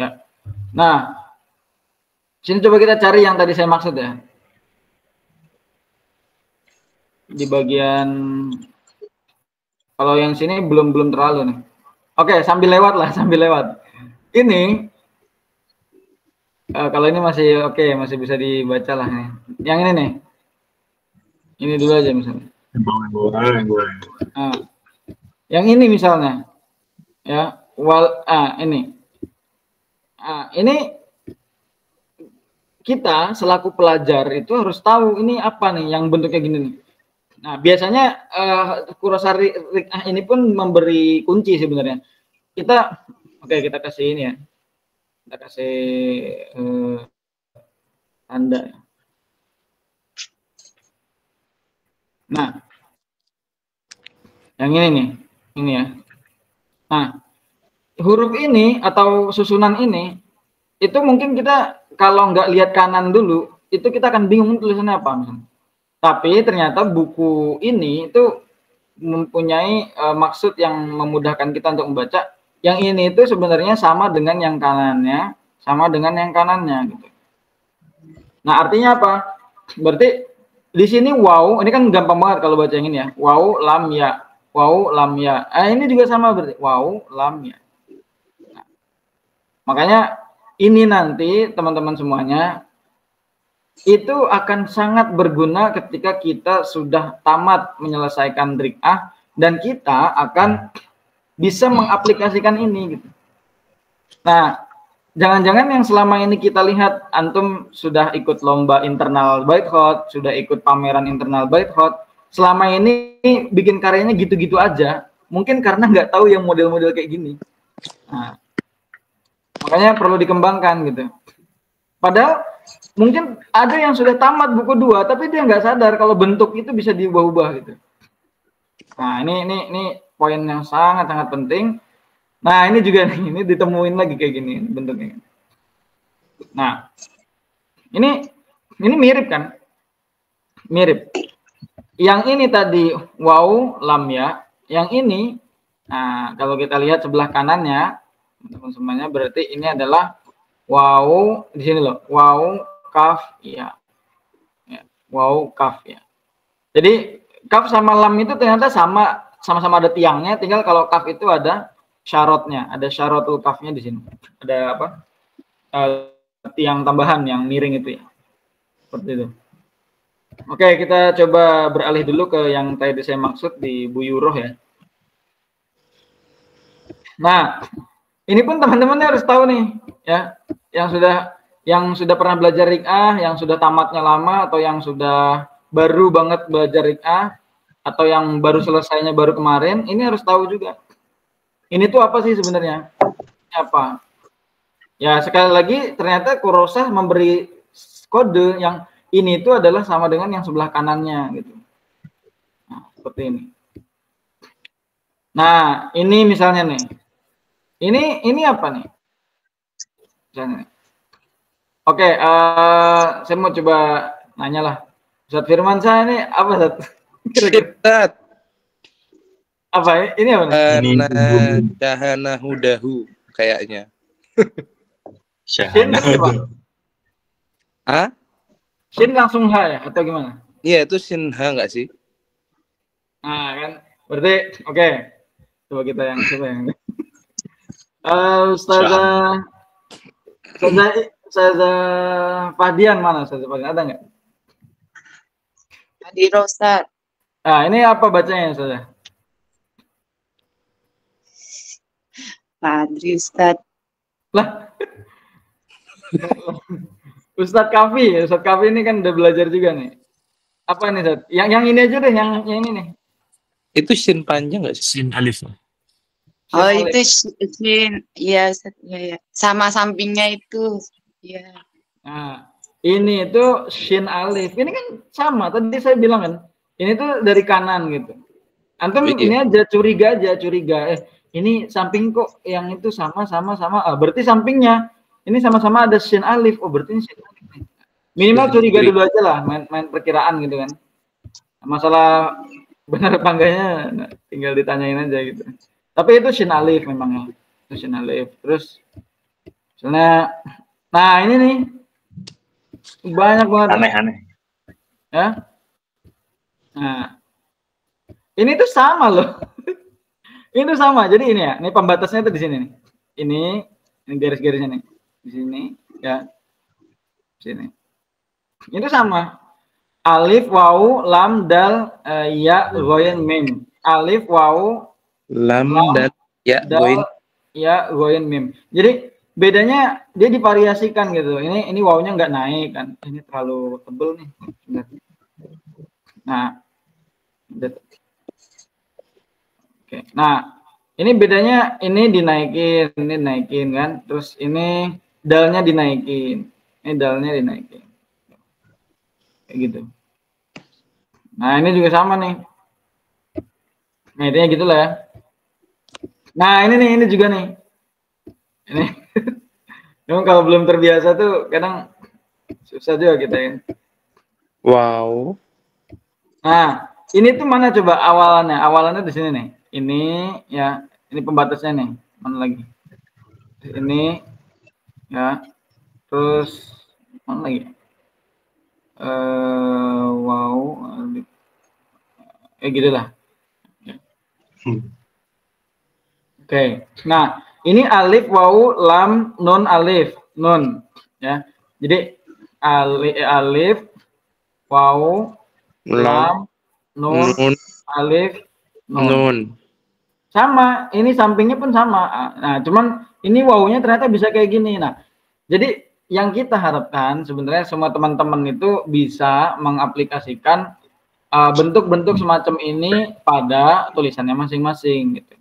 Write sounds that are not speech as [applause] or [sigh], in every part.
Ya. Nah, sini coba kita cari yang tadi saya maksud ya. Di bagian kalau yang sini belum belum terlalu nih. Oke, sambil lewat lah, [laughs] sambil lewat. Ini uh, kalau ini masih oke, okay, masih bisa dibaca lah nih. Yang ini nih. Ini dulu aja misalnya. Nah, yang ini misalnya, ya, wal, ah, ini, ah, ini kita selaku pelajar itu harus tahu ini apa nih yang bentuknya gini nih. Nah, biasanya uh, kurosari ah, ini pun memberi kunci sebenarnya. Kita oke okay, kita kasih ini ya. Kita kasih uh, tanda ya. Nah, yang ini nih, ini ya. Nah, huruf ini atau susunan ini, itu mungkin kita kalau nggak lihat kanan dulu, itu kita akan bingung tulisannya apa misalnya. Tapi ternyata buku ini itu mempunyai uh, maksud yang memudahkan kita untuk membaca. Yang ini itu sebenarnya sama dengan yang kanannya, sama dengan yang kanannya gitu. Nah, artinya apa? Berarti di sini wow, ini kan gampang banget kalau baca yang ini ya. Wow, lam ya. Wow, lam ya. Eh, ini juga sama berarti. Wow, lam ya. Makanya ini nanti teman-teman semuanya itu akan sangat berguna ketika kita sudah tamat menyelesaikan trik A dan kita akan bisa mengaplikasikan ini gitu. Nah, jangan-jangan yang selama ini kita lihat antum sudah ikut lomba internal bait hot, sudah ikut pameran internal bait hot, selama ini bikin karyanya gitu-gitu aja, mungkin karena nggak tahu yang model-model kayak gini. Nah, makanya perlu dikembangkan gitu. Padahal mungkin ada yang sudah tamat buku dua, tapi dia nggak sadar kalau bentuk itu bisa diubah-ubah gitu. Nah ini ini ini poin yang sangat sangat penting Nah ini juga ini ditemuin lagi kayak gini bentuknya. Nah ini ini mirip kan? Mirip. Yang ini tadi wow lam ya. Yang ini, nah kalau kita lihat sebelah kanannya, teman semuanya berarti ini adalah wow di sini loh. Wow kaf ya. ya. Wow kaf ya. Jadi kaf sama lam itu ternyata sama sama-sama ada tiangnya, tinggal kalau kaf itu ada syaratnya, ada syaratul kafnya di sini. Ada apa? Uh, tiang tambahan yang miring itu ya. Seperti itu. Oke, kita coba beralih dulu ke yang tadi saya maksud di Buyuroh ya. Nah, ini pun teman-teman harus tahu nih ya, yang sudah yang sudah pernah belajar RIKA, yang sudah tamatnya lama atau yang sudah baru banget belajar RIKA atau yang baru selesainya baru kemarin, ini harus tahu juga ini tuh apa sih sebenarnya? Apa? Ya sekali lagi ternyata Kurosa memberi kode yang ini itu adalah sama dengan yang sebelah kanannya gitu. Nah, seperti ini. Nah, ini misalnya nih. Ini ini apa nih? Misalnya. Oke, uh, saya mau coba nanya lah. Ustaz Firman saya ini apa Ustaz? Kira-kira apa ya? Ini apa? Karena cahana hudahu kayaknya. Shin Ah? Shin langsung H ya atau gimana? Iya, itu Shin H enggak sih? Nah, kan. Berarti oke. Okay. Coba kita yang coba yang ini. Uh, Ustazah Ustazah Ustazah Fahdian mana Ustazah Fahdian? Ada nggak? Di Rosat. Nah, ini apa bacanya Ustazah? Padri Ustaz. Lah. Ustadz Kafi, Ustadz Kafi ini kan udah belajar juga nih. Apa nih, Ustadz? Yang yang ini aja deh, yang yang ini nih. Itu sin panjang nggak sih? Sin alif. Oh, alif. itu sin, iya, ya, ya. Sama sampingnya itu, ya. Nah, ini itu sin alif. Ini kan sama, tadi saya bilang kan. Ini tuh dari kanan gitu. Antum iya. ini aja curiga aja, curiga. Eh, ini samping kok yang itu sama sama sama ah, berarti sampingnya ini sama-sama ada sin alif oh berarti ini sin alif nih. minimal ya, curiga dulu aja lah main, main perkiraan gitu kan masalah benar apa enggaknya tinggal ditanyain aja gitu tapi itu sin alif memang ya itu sin alif terus Misalnya, nah ini nih banyak banget Aneh-aneh. ya. Nah, ini tuh sama loh. [laughs] ini tuh sama. Jadi ini ya, ini pembatasnya tuh di sini nih. Ini, ini garis-garisnya nih. Di sini, ya. Di sini. Itu sama. Alif, wawu, lam, dal, eh, ya, goyen, mim. Alif, wawu, Lam Lam, dan ya dal, goin. ya, goyen, mim. Jadi bedanya dia divariasikan gitu. Ini ini wawunya nggak naik kan. Ini terlalu tebel nih. Nah. Oke. Nah, ini bedanya ini dinaikin, ini dinaikin kan. Terus ini dalnya dinaikin. Ini dalnya dinaikin. Kayak gitu. Nah, ini juga sama nih. Nah, intinya gitulah ya. Nah, ini nih, ini juga nih. Ini. [laughs] Memang kalau belum terbiasa tuh kadang susah juga kita ya. Wow. Nah, ini tuh mana coba awalannya? Awalannya di sini nih. Ini ya, ini pembatasnya nih. Mana lagi? Ini ya. Terus mana lagi? Eh, wow. Eh gitu lah. Hmm. Oke. Nah, ini alif, wawu, lam, nun, alif, nun, ya. Jadi alif, alif wawu, Lam, lam, nun, nun, alif, nun. nun. Sama, ini sampingnya pun sama. Nah, cuman ini wawunya ternyata bisa kayak gini. Nah, jadi yang kita harapkan sebenarnya semua teman-teman itu bisa mengaplikasikan uh, bentuk-bentuk semacam ini pada tulisannya masing-masing gitu.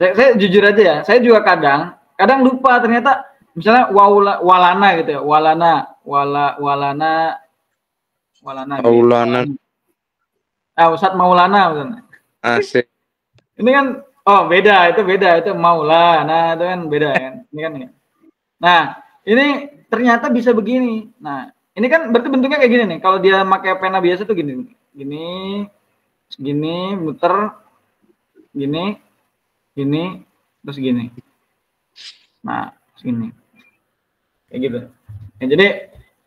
Saya, saya jujur aja ya, saya juga kadang kadang lupa ternyata misalnya waula, walana gitu ya, walana, wala walana walana. gitu. Maulana. Ah, Ustadz Maulana misalnya. Asik. [laughs] Ini kan oh beda itu beda itu maulana itu kan beda kan. Ini kan ya. Nah, ini ternyata bisa begini. Nah, ini kan berarti bentuknya kayak gini nih. Kalau dia pakai pena biasa tuh gini. Gini, gini, muter, gini, gini, terus gini. Nah, segini. Kayak gitu. Ya, jadi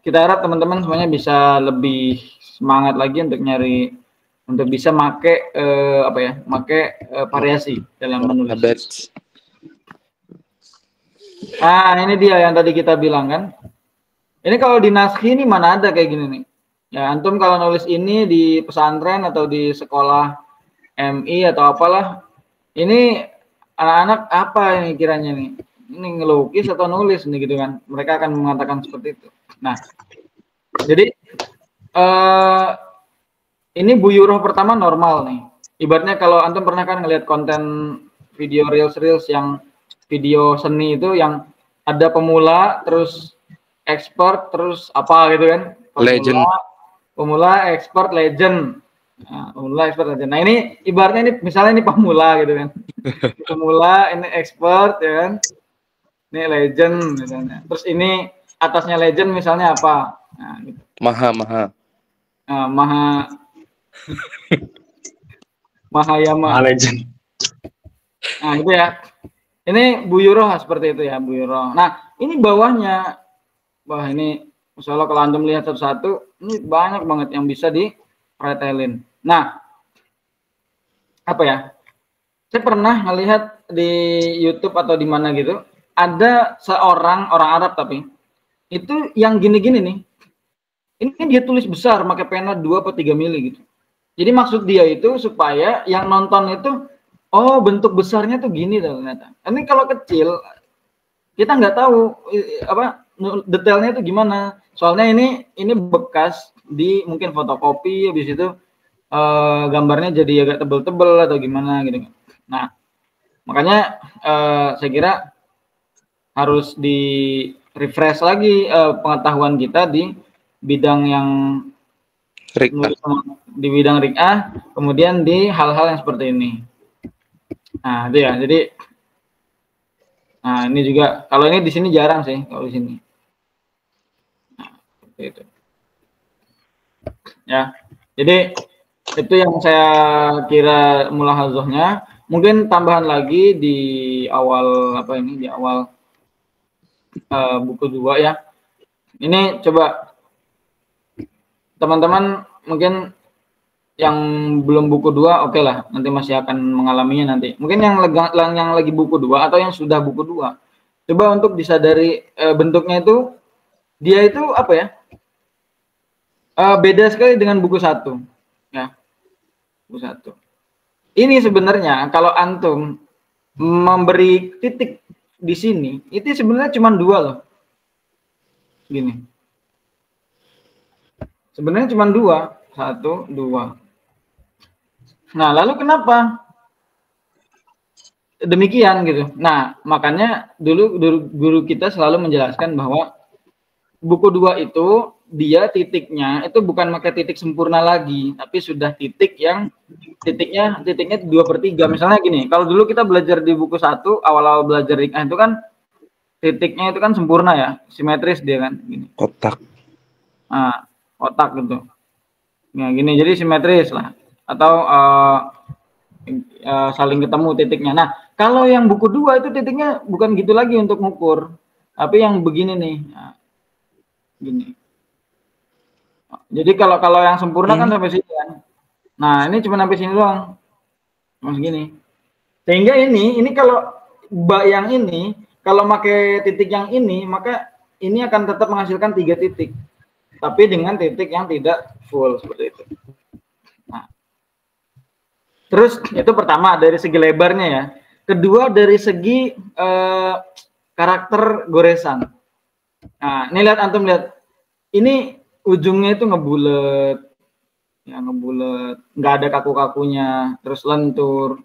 kita harap teman-teman semuanya bisa lebih semangat lagi untuk nyari untuk bisa make eh, apa ya, make eh, variasi dalam menulis. Nah, ini dia yang tadi kita bilang kan. Ini kalau di naskhi ini mana ada kayak gini nih. Ya, antum kalau nulis ini di pesantren atau di sekolah MI atau apalah, ini anak-anak apa ini kiranya nih? Ini ngelukis atau nulis nih gitu kan. Mereka akan mengatakan seperti itu. Nah, jadi eh ini buyuroh pertama normal nih. Ibaratnya kalau antum pernah kan ngelihat konten video reels reels yang video seni itu yang ada pemula terus expert terus apa gitu kan Pemula, Legend. pemula expert legend nah, pemula expert legend nah ini ibaratnya ini misalnya ini pemula gitu kan [laughs] pemula ini expert ya kan ini legend misalnya terus ini atasnya legend misalnya apa nah, gitu. Maha, maha. Nah, maha Mahayama Ah, legend. Nah, itu ya. Ini buyuroh seperti itu ya, buyuroh. Nah, ini bawahnya. Wah, ini Insya Allah kalau antum lihat satu-satu, ini banyak banget yang bisa dipretelin. Nah, apa ya? Saya pernah melihat di YouTube atau di mana gitu, ada seorang orang Arab tapi itu yang gini-gini nih. Ini dia tulis besar pakai pena 2 atau 3 mili gitu. Jadi maksud dia itu supaya yang nonton itu oh bentuk besarnya tuh gini ternyata. Ini kalau kecil kita nggak tahu apa detailnya itu gimana. Soalnya ini ini bekas di mungkin fotokopi habis itu eh, gambarnya jadi agak tebel-tebel atau gimana gitu. Nah, makanya eh, saya kira harus di refresh lagi eh, pengetahuan kita di bidang yang Rika. di bidang RIA, kemudian di hal-hal yang seperti ini. Nah, itu ya. Jadi nah ini juga kalau ini di sini jarang sih kalau di sini. Nah, seperti itu. Ya. Jadi itu yang saya kira mulahazahnya. Mungkin tambahan lagi di awal apa ini di awal uh, buku dua ya. Ini coba teman-teman mungkin yang belum buku dua oke okay lah nanti masih akan mengalaminya nanti mungkin yang yang lagi buku dua atau yang sudah buku dua coba untuk disadari e, bentuknya itu dia itu apa ya e, beda sekali dengan buku satu. Ya. Buku satu. Ini sebenarnya kalau antum memberi titik di sini itu sebenarnya cuma dua loh. Gini. Sebenarnya cuma dua. Satu dua. Nah, lalu kenapa? Demikian gitu? Nah, makanya dulu guru kita selalu menjelaskan bahwa buku dua itu dia titiknya itu bukan pakai titik sempurna lagi, tapi sudah titik yang titiknya titiknya dua per tiga. Misalnya gini, kalau dulu kita belajar di buku satu awal-awal belajar rikah itu kan titiknya itu kan sempurna ya, simetris dia kan, gini. Kotak. Nah, kotak gitu. Nah, gini jadi simetris lah atau uh, uh, saling ketemu titiknya. Nah, kalau yang buku dua itu titiknya bukan gitu lagi untuk ngukur, tapi yang begini nih, nah, gini. Jadi kalau kalau yang sempurna kan hmm. sampai sini kan. Nah, ini cuma sampai sini doang. Mas gini. Sehingga ini ini kalau bak yang ini kalau pakai titik yang ini maka ini akan tetap menghasilkan tiga titik. Tapi dengan titik yang tidak full seperti itu. Terus itu pertama dari segi lebarnya ya. Kedua dari segi eh, karakter goresan. Nah, ini lihat antum lihat. Ini ujungnya itu ngebulet. Ya, ngebulet, nggak ada kaku-kakunya, terus lentur.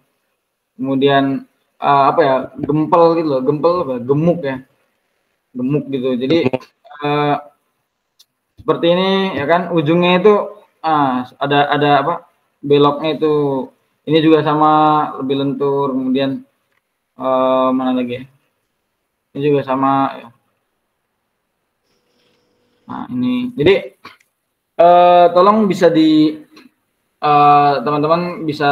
Kemudian uh, apa ya? gempel gitu loh, gempel apa? gemuk ya. Gemuk gitu. Jadi uh, seperti ini ya kan ujungnya itu uh, ada ada apa? beloknya itu ini juga sama lebih lentur kemudian uh, mana lagi ya? ini juga sama ya. Nah ini. Jadi uh, tolong bisa di eh, teman-teman uh, bisa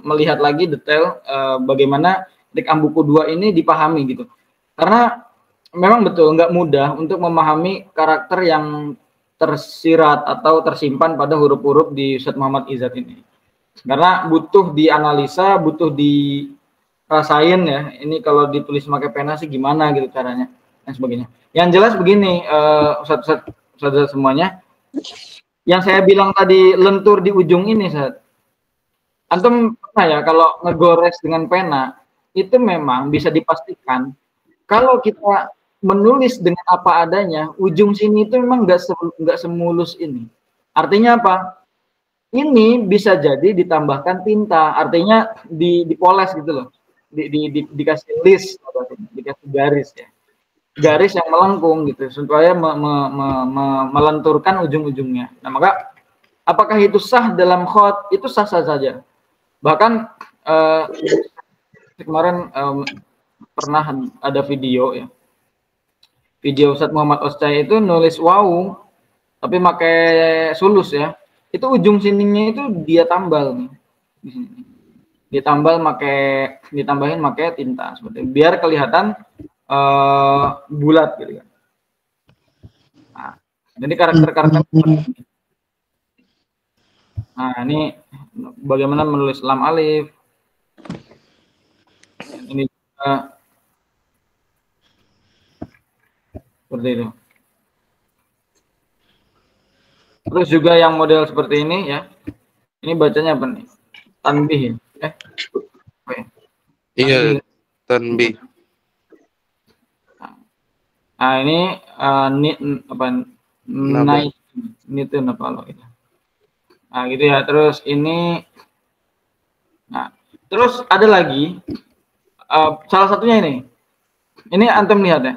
melihat lagi detail uh, bagaimana dik ambuku dua ini dipahami gitu. Karena memang betul nggak mudah untuk memahami karakter yang tersirat atau tersimpan pada huruf-huruf di Ustadz Muhammad Izzat ini. Karena butuh dianalisa, butuh dirasain ya. Ini kalau ditulis pakai pena sih gimana gitu caranya dan sebagainya. Yang jelas begini, uh, Ustaz, Ustaz, Ustaz semuanya. Yang saya bilang tadi lentur di ujung ini, Ustaz. Antum pernah ya kalau ngegores dengan pena, itu memang bisa dipastikan kalau kita menulis dengan apa adanya, ujung sini itu memang nggak nggak semulus ini. Artinya apa? ini bisa jadi ditambahkan tinta, artinya di dipoles gitu loh, di, di, di, dikasih list, dikasih garis ya, garis yang melengkung gitu, supaya me, me, me, me, melenturkan ujung-ujungnya. Nah maka apakah itu sah dalam khot? Itu sah-sah saja. Bahkan eh, kemarin eh, pernah ada video ya, video Ustadz Muhammad Oscai itu nulis wow, tapi pakai sulus ya itu ujung sininya itu dia tambal nih di sini dia tambal pakai ditambahin pakai tinta seperti biar kelihatan uh, bulat gitu kan nah, jadi karakter karakter nah ini bagaimana menulis lam alif ini juga seperti itu Terus juga yang model seperti ini ya. Ini bacanya apa nih? Tanbih ya? Eh. Oke. Iya, tanbih. Nah, ini uh, ni, apa naik itu apa lo itu. Nah, gitu ya. Terus ini Nah, terus ada lagi uh, salah satunya ini. Ini antum lihat ya.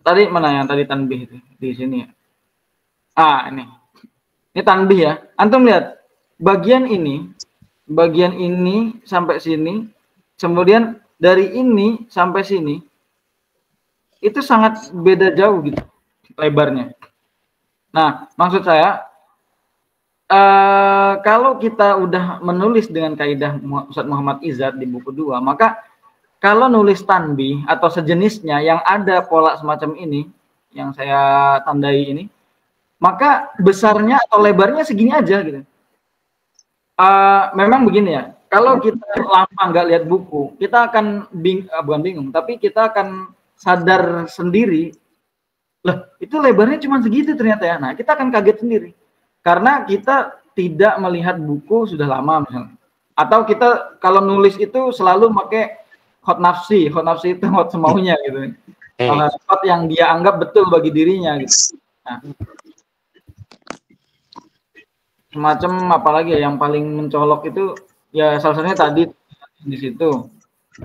Tadi mana yang tadi tanbih itu di sini ya. Ah, ini. Ini tanbih ya. Antum lihat, bagian ini, bagian ini sampai sini, kemudian dari ini sampai sini, itu sangat beda jauh gitu lebarnya. Nah, maksud saya, uh, kalau kita udah menulis dengan kaidah Ustaz Muhammad Izzat di buku 2, maka kalau nulis tanbih atau sejenisnya yang ada pola semacam ini, yang saya tandai ini, maka besarnya atau lebarnya segini aja gitu. Uh, memang begini ya, kalau kita lama nggak lihat buku, kita akan bing, uh, bukan bingung, tapi kita akan sadar sendiri, lah itu lebarnya cuma segitu ternyata ya. Nah kita akan kaget sendiri, karena kita tidak melihat buku sudah lama misalnya, atau kita kalau nulis itu selalu pakai hot nafsi, hot nafsi itu [laughs] hot semaunya gitu. Hmm. Hot yang dia anggap betul bagi dirinya gitu. Nah, semacam apalagi ya yang paling mencolok itu ya salah satunya tadi di situ.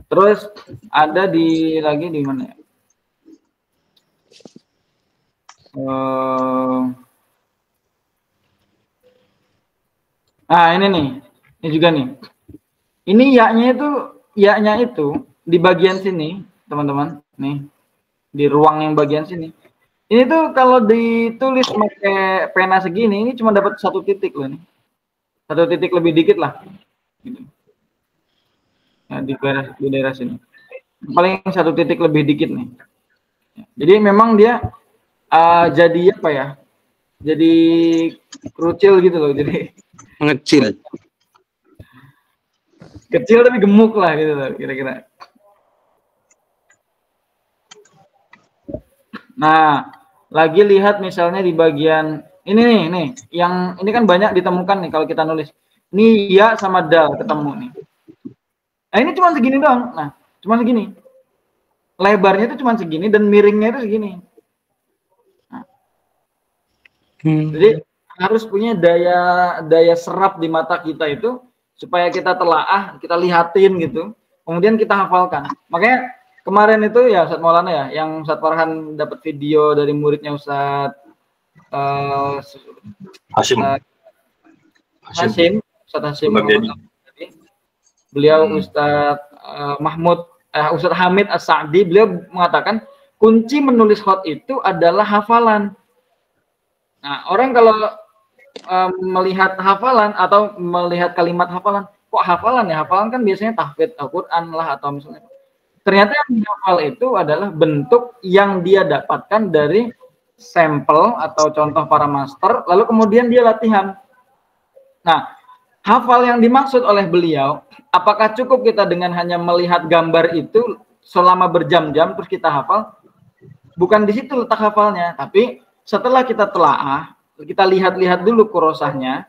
Terus ada di lagi di mana ya? Uh, nah ini nih, ini juga nih. Ini yaknya itu, yaknya itu di bagian sini, teman-teman, nih di ruang yang bagian sini. Ini tuh kalau ditulis pakai pena segini, ini cuma dapat satu titik loh nih. Satu titik lebih dikit lah. Gitu. Ya, di daerah di daerah sini. Paling satu titik lebih dikit nih. Jadi memang dia uh, jadi apa ya? Jadi kerucil gitu loh. Jadi mengecil. Kecil tapi gemuk lah gitu loh kira-kira. Nah, lagi lihat misalnya di bagian ini nih, nih, yang ini kan banyak ditemukan nih kalau kita nulis. Ini ya sama dal ketemu nih. Nah, ini cuma segini doang. Nah, cuma segini. Lebarnya itu cuma segini dan miringnya itu segini. Hmm. Jadi harus punya daya daya serap di mata kita itu supaya kita telaah, kita lihatin gitu. Kemudian kita hafalkan. Makanya kemarin itu ya Ustadz Maulana ya, yang Ustadz Farhan dapat video dari muridnya Ustadz uh, Hashim. Uh, Hashim, Ustadz Hashim. Beliau hmm. Ustadz uh, Mahmud, uh, Ustadz Hamid As-Sa'di, beliau mengatakan kunci menulis hot itu adalah hafalan. Nah, orang kalau uh, melihat hafalan atau melihat kalimat hafalan, kok hafalan ya? Hafalan kan biasanya tahfidz Al-Qur'an lah atau misalnya Ternyata yang dihafal itu adalah bentuk yang dia dapatkan dari sampel atau contoh para master, lalu kemudian dia latihan. Nah, hafal yang dimaksud oleh beliau, apakah cukup kita dengan hanya melihat gambar itu selama berjam-jam terus kita hafal? Bukan di situ letak hafalnya, tapi setelah kita telaah, kita lihat-lihat dulu kurosahnya,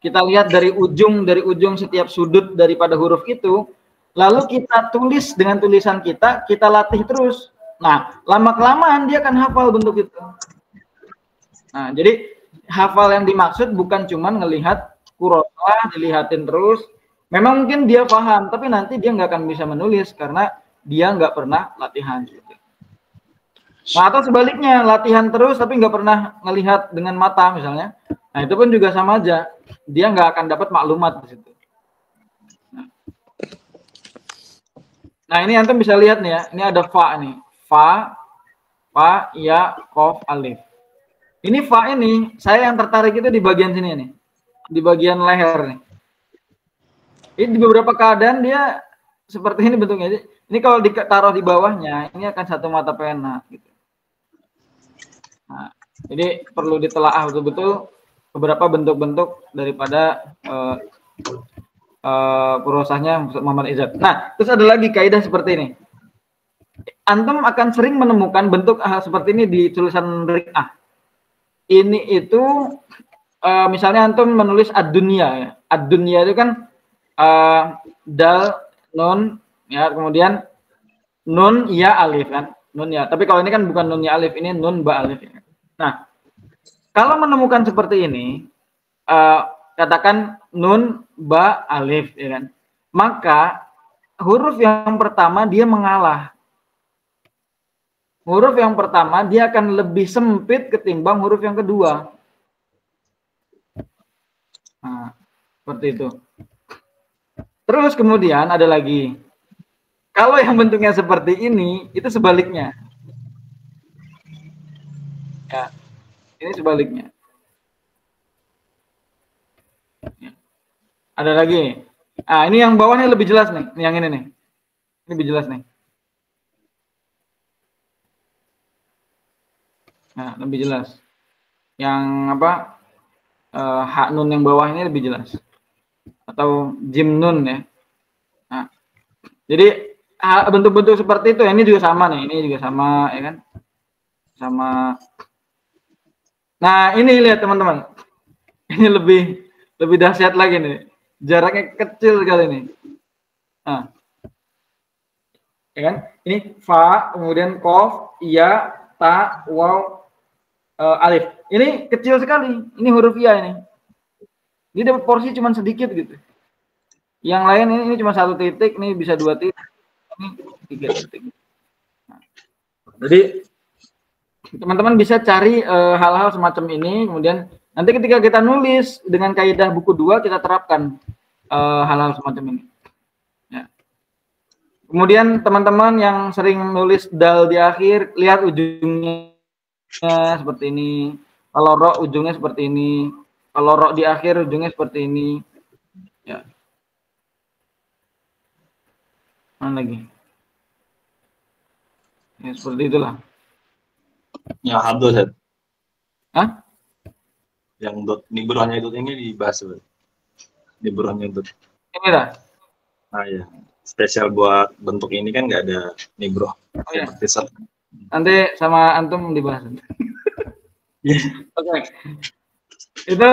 kita lihat dari ujung dari ujung setiap sudut daripada huruf itu, Lalu kita tulis dengan tulisan kita, kita latih terus. Nah, lama kelamaan dia akan hafal bentuk itu. Nah, jadi hafal yang dimaksud bukan cuma ngelihat kuroslah, dilihatin terus. Memang mungkin dia paham, tapi nanti dia nggak akan bisa menulis karena dia nggak pernah latihan. Nah, atau sebaliknya, latihan terus tapi nggak pernah ngelihat dengan mata misalnya. Nah, itu pun juga sama aja. Dia nggak akan dapat maklumat di situ. Nah ini antum bisa lihat nih ya, ini ada fa nih, fa, fa, ya, kof, alif. Ini fa ini, saya yang tertarik itu di bagian sini nih, di bagian leher nih. Ini di beberapa keadaan dia seperti ini bentuknya. Ini kalau ditaruh di bawahnya, ini akan satu mata pena. Gitu. Jadi perlu ditelaah betul-betul beberapa bentuk-bentuk daripada uh, uh, perosahnya Muhammad Izzat. Nah, terus ada lagi kaidah seperti ini. Antum akan sering menemukan bentuk uh, seperti ini di tulisan rik'ah. Ini itu uh, misalnya antum menulis ad-dunya ya. Ad-dunya itu kan uh, dal nun ya, kemudian nun ya alif kan. Nun ya. Tapi kalau ini kan bukan nun ya alif, ini nun ba alif ya. Nah, kalau menemukan seperti ini uh, katakan nun ba alif ya kan? Maka huruf yang pertama dia mengalah. Huruf yang pertama dia akan lebih sempit ketimbang huruf yang kedua. Nah, seperti itu. Terus kemudian ada lagi. Kalau yang bentuknya seperti ini itu sebaliknya ya ini sebaliknya Ada lagi. Ah, ini yang bawahnya lebih jelas nih, yang ini nih. Ini lebih jelas nih. Nah, lebih jelas. Yang apa? Eh, hak nun yang bawah ini lebih jelas. Atau jim nun ya. Nah, jadi bentuk-bentuk seperti itu ini juga sama nih, ini juga sama ya kan? Sama Nah, ini lihat teman-teman. Ini lebih lebih dahsyat lagi nih. Jaraknya kecil sekali nih. Nah. Ya kan? Ini fa, kemudian kof, iya, ta, waw, uh, alif. Ini kecil sekali. Ini huruf iya ini. Ini dapat porsi cuma sedikit gitu. Yang lain ini, ini cuma satu titik, ini bisa dua titik, ini tiga titik. Nah. Jadi teman-teman bisa cari eh, hal-hal uh, semacam ini. Kemudian nanti ketika kita nulis dengan kaidah buku dua kita terapkan eh, hal-hal uh, semacam ini. Ya. kemudian teman-teman yang sering nulis dal di akhir lihat ujungnya seperti ini. Kalau ro ujungnya seperti ini. Kalau ro di akhir ujungnya seperti ini. Ya. Mana lagi? Ya seperti itulah yang Abdul Set. Hah? Yang dot ini beruahnya itu ini dibahas. Ini beruahnya itu. Ini dah. Ah ya. Spesial buat bentuk ini kan nggak ada nih bro. Oh, iya. Nanti sama antum dibahas. Oke. okay. Itu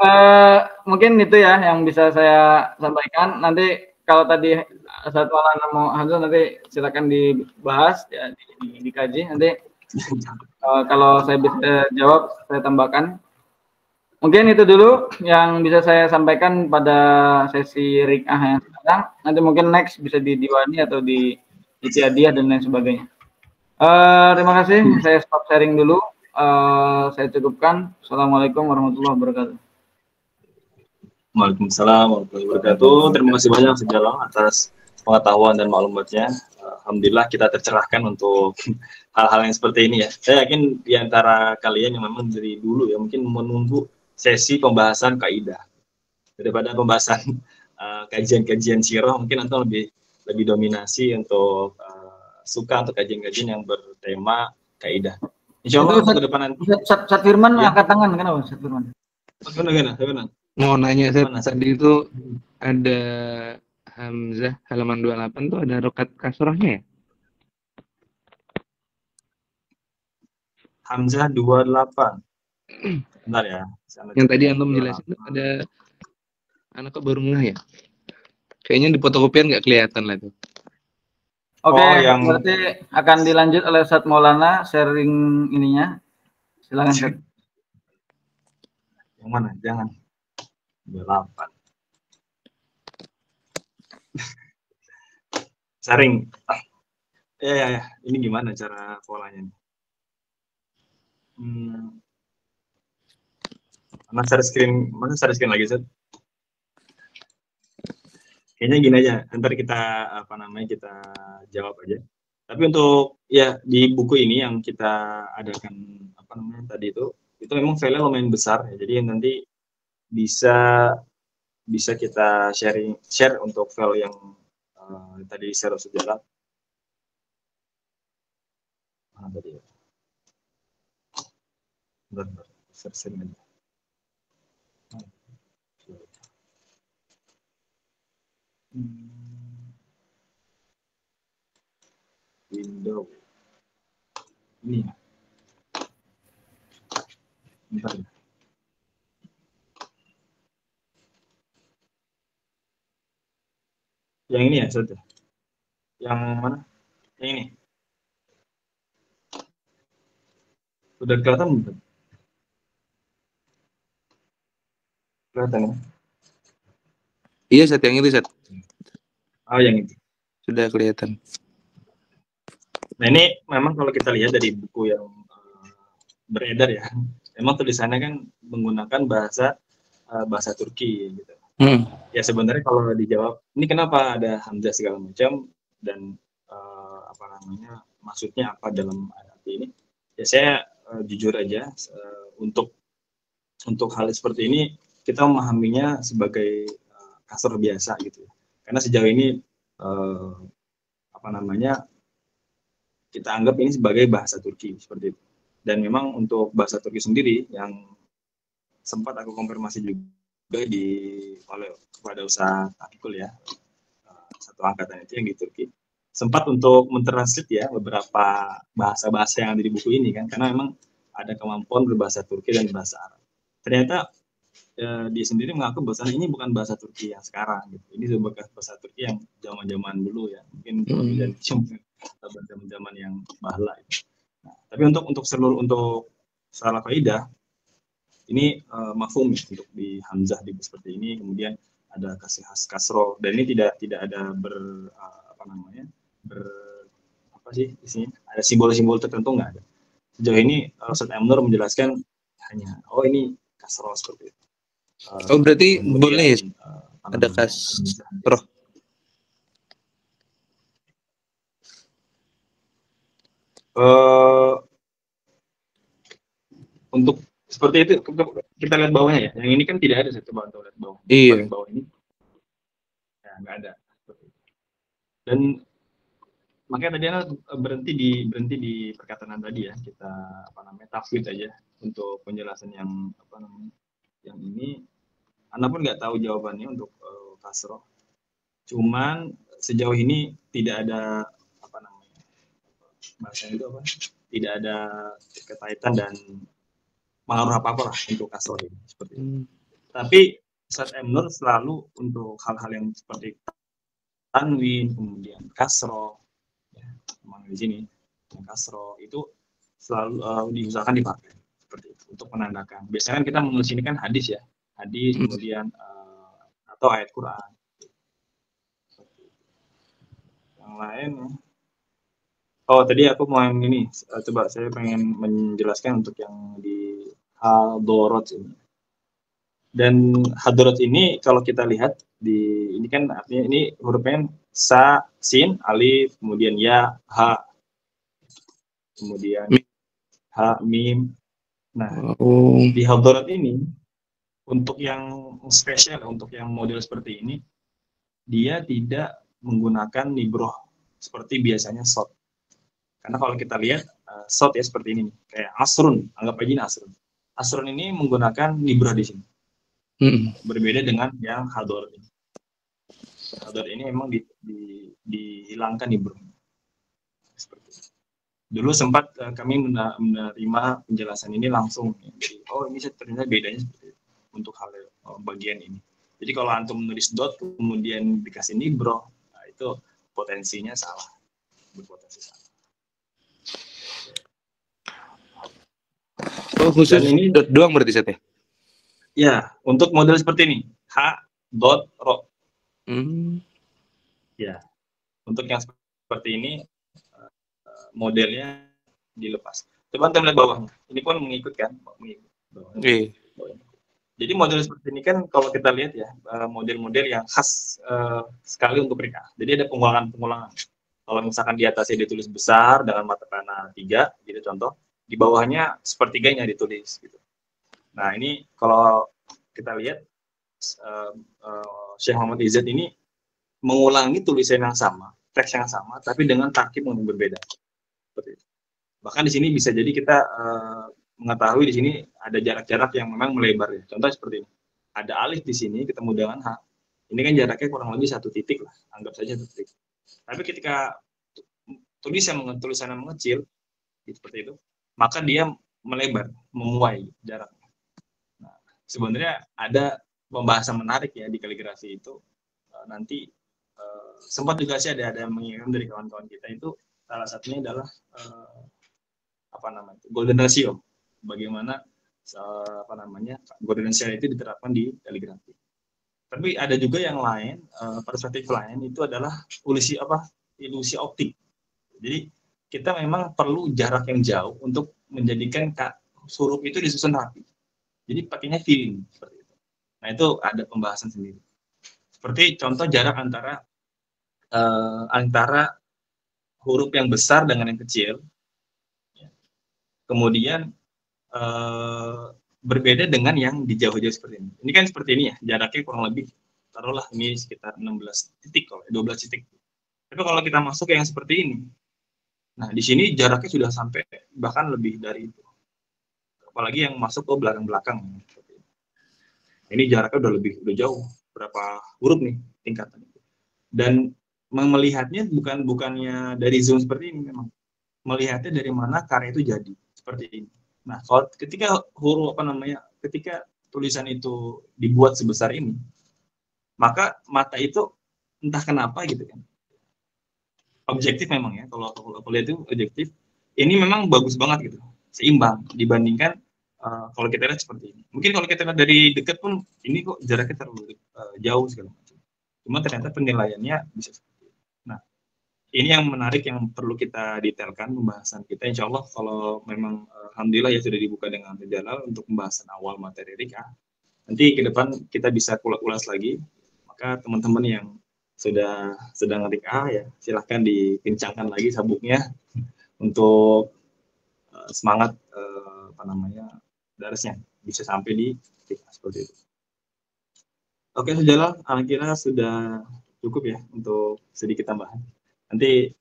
uh, mungkin itu ya yang bisa saya sampaikan. Nanti kalau tadi satu malam mau Hamzah nanti silakan dibahas ya di, di, dikaji nanti uh, kalau saya bisa jawab, saya tambahkan. Mungkin itu dulu yang bisa saya sampaikan pada sesi rikah yang sekarang. Nanti mungkin next bisa di Diwani atau di Itiadiah dan lain sebagainya. Uh, terima kasih. Saya stop sharing dulu. Uh, saya cukupkan. Assalamualaikum warahmatullahi wabarakatuh. Waalaikumsalam warahmatullahi wabarakatuh. Terima kasih banyak sejalan atas pengetahuan dan maklumatnya. Alhamdulillah kita tercerahkan untuk [laughs] hal-hal yang seperti ini ya. Saya yakin di antara kalian yang memang dari dulu ya mungkin menunggu sesi pembahasan kaidah daripada pembahasan uh, [laughs] kajian-kajian sirah mungkin nanti lebih lebih dominasi untuk uh, suka untuk kajian-kajian yang bertema kaidah. Insya Allah ke depan nanti. Sat, Sat Firman ya. angkat tangan kenapa Sat Firman? Mau nanya Sat, tadi itu ada Hamzah halaman 28 tuh ada rokat kasrohnya ya? Hamzah 28. [clears throat] Bentar ya. Yang tadi antum jelasin ada anak baru ngeh ya? Kayaknya di fotokopian nggak kelihatan lah itu. Oke, okay, oh, yang... berarti akan dilanjut oleh Ustaz Maulana sharing ininya. Silakan. Yang mana? Jangan. 28. Sharing. Ya, ya, ya. Ini gimana cara polanya? Hmm. Mana share screen? Mana share screen lagi, Zed? Kayaknya gini aja, ntar kita apa namanya kita jawab aja. Tapi untuk ya di buku ini yang kita adakan apa namanya tadi itu, itu memang file lumayan besar ya. Jadi nanti bisa bisa kita sharing share untuk file yang uh, tadi share sejarah. Mana tadi ya? Bentar, searching. Window. Ini ya. Bentar ya. Yang ini ya, sudah. Yang mana? Yang ini. Udah kelihatan belum? Kelihatan ya? Iya, set yang itu, set. Oh, yang itu. Sudah kelihatan. Nah, ini memang kalau kita lihat dari buku yang uh, beredar ya, [laughs] memang tulisannya kan menggunakan bahasa uh, bahasa Turki gitu. Hmm. Ya sebenarnya kalau dijawab, ini kenapa ada hamzah segala macam dan uh, apa namanya maksudnya apa dalam ayat ini? Ya saya uh, jujur aja uh, untuk untuk hal seperti ini kita memahaminya sebagai uh, kasar biasa gitu karena sejauh ini uh, apa namanya kita anggap ini sebagai bahasa Turki seperti itu. Dan memang untuk bahasa Turki sendiri yang sempat aku konfirmasi juga di oleh kepada usaha Akikul ya satu angkatan itu yang di Turki sempat untuk mentranslate ya beberapa bahasa-bahasa yang ada di buku ini kan karena memang ada kemampuan berbahasa Turki dan bahasa Arab. Ternyata eh, dia sendiri mengaku bahwa ini bukan bahasa Turki yang sekarang gitu. Ini sebuah bahasa Turki yang zaman-zaman dulu ya. Mungkin dan hmm. zaman-zaman yang bahla itu. Nah, tapi untuk untuk seluruh untuk salah kaidah ini uh, mafhum ya untuk di hamzah di seperti ini. Kemudian ada kasih khas kasro dan ini tidak tidak ada ber uh, apa namanya ber apa sih isinya? Ada simbol-simbol tertentu nggak ada. Sejauh ini uh, Ustaz Amnur menjelaskan hanya oh ini kasro seperti itu. Uh, oh berarti kemudian, boleh uh, ada kasro uh, untuk seperti itu kita lihat bawahnya ya. Yang ini kan tidak ada satu bawah lihat bawah. Iya. Bawah ini. Ya, nggak ada. Dan makanya tadi Anda berhenti di berhenti di perkataan tadi ya. Kita apa namanya tafsir aja untuk penjelasan yang apa namanya yang ini. Anda pun nggak tahu jawabannya untuk uh, kasroh. Cuman sejauh ini tidak ada apa namanya bahasa itu apa? Tidak ada ketaitan dan pengaruh apa apa lah untuk kasro ini seperti itu. Hmm. Tapi Ustaz Emnur selalu untuk hal-hal yang seperti tanwin kemudian kasro ya, di sini yang kasro itu selalu uh, diusahakan dipakai seperti itu untuk menandakan. Biasanya kan kita menulis ini kan hadis ya, hadis hmm. kemudian uh, atau ayat Quran. Yang lain ya. Oh tadi aku mau yang ini, coba saya pengen menjelaskan untuk yang di hadorot ini. Dan hadorot ini kalau kita lihat di ini kan artinya ini hurufnya sa, sin, alif, kemudian ya, ha, kemudian ha, mim. Nah, oh. di hadorot ini untuk yang spesial, untuk yang model seperti ini, dia tidak menggunakan nibroh seperti biasanya sot. Karena kalau kita lihat uh, ya seperti ini, kayak asrun, anggap aja ini asrun. Asron ini menggunakan libra di sini. Hmm. Berbeda dengan yang hador ini. Hador ini memang di, di, dihilangkan libra. Seperti itu. Dulu sempat uh, kami menerima penjelasan ini langsung. Jadi, oh ini ternyata bedanya seperti itu untuk hal uh, bagian ini. Jadi kalau antum menulis dot kemudian dikasih libro, nah itu potensinya salah. Berpotensi salah. Oh, khusus Dan ini dot doang berarti setnya? Ya, untuk model seperti ini. H dot ro. Hmm. Ya. Untuk yang seperti ini eh, modelnya dilepas. Coba kita lihat bawahnya. Ini pun mengikut kan? Mengikut. Iya. Jadi model seperti ini kan kalau kita lihat ya eh, model-model yang khas uh, sekali untuk mereka. Jadi ada pengulangan-pengulangan. Kalau misalkan di atasnya ditulis besar dengan mata pena tiga, gitu contoh di bawahnya sepertiganya ditulis gitu. Nah ini kalau kita lihat uh, uh, Syekh Muhammad Izzat ini mengulangi tulisan yang sama, teks yang sama, tapi dengan tarkib yang berbeda. Seperti itu. Bahkan di sini bisa jadi kita uh, mengetahui di sini ada jarak-jarak yang memang melebar ya. Contoh seperti ini. Ada alif di sini ketemu dengan h. Ini kan jaraknya kurang lebih satu titik lah, anggap saja satu titik. Tapi ketika tulisan tulisan mengecil, seperti itu, maka dia melebar, memuai jaraknya. Nah, sebenarnya ada pembahasan menarik ya di kaligrafi itu. Uh, nanti uh, sempat juga sih ada ada mengirim dari kawan-kawan kita itu salah satunya adalah uh, apa namanya golden ratio. Bagaimana apa namanya golden ratio itu diterapkan di kaligrafi tapi ada juga yang lain perspektif lain itu adalah ilusi apa ilusi optik. Jadi kita memang perlu jarak yang jauh untuk menjadikan huruf itu disusun rapi. Jadi pakainya feeling seperti itu. Nah itu ada pembahasan sendiri. Seperti contoh jarak antara uh, antara huruf yang besar dengan yang kecil. Kemudian uh, berbeda dengan yang di jauh-jauh seperti ini. Ini kan seperti ini ya, jaraknya kurang lebih taruhlah ini sekitar 16 titik kalau 12 titik Tapi kalau kita masuk yang seperti ini, nah di sini jaraknya sudah sampai bahkan lebih dari itu. Apalagi yang masuk ke belakang-belakang. Ini jaraknya udah lebih udah jauh. Berapa huruf nih tingkatan dan melihatnya bukan bukannya dari zoom seperti ini memang. Melihatnya dari mana karya itu jadi seperti ini. Nah kalau ketika huruf apa namanya ketika tulisan itu dibuat sebesar ini maka mata itu entah kenapa gitu kan objektif memang ya. Kalau aku, lihat itu objektif. Ini memang bagus banget gitu seimbang dibandingkan uh, kalau kita lihat seperti ini. Mungkin kalau kita lihat dari dekat pun ini kok jaraknya terlalu uh, jauh segala macam. Cuma ternyata penilaiannya bisa seperti itu nah ini yang menarik yang perlu kita detailkan pembahasan kita. Insya Allah kalau memang uh, alhamdulillah ya sudah dibuka dengan sejalan untuk pembahasan awal materi Rika. Nanti ke depan kita bisa ulas lagi. Maka teman-teman yang sudah sedang ngetik A ya silahkan dikencangkan lagi sabuknya untuk uh, semangat uh, apa namanya darasnya bisa sampai di titik seperti itu. Oke sejalan, kira sudah cukup ya untuk sedikit tambahan. Nanti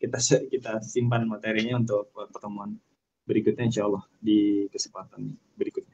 kita kita simpan materinya untuk pertemuan berikutnya insya Allah di kesempatan berikutnya.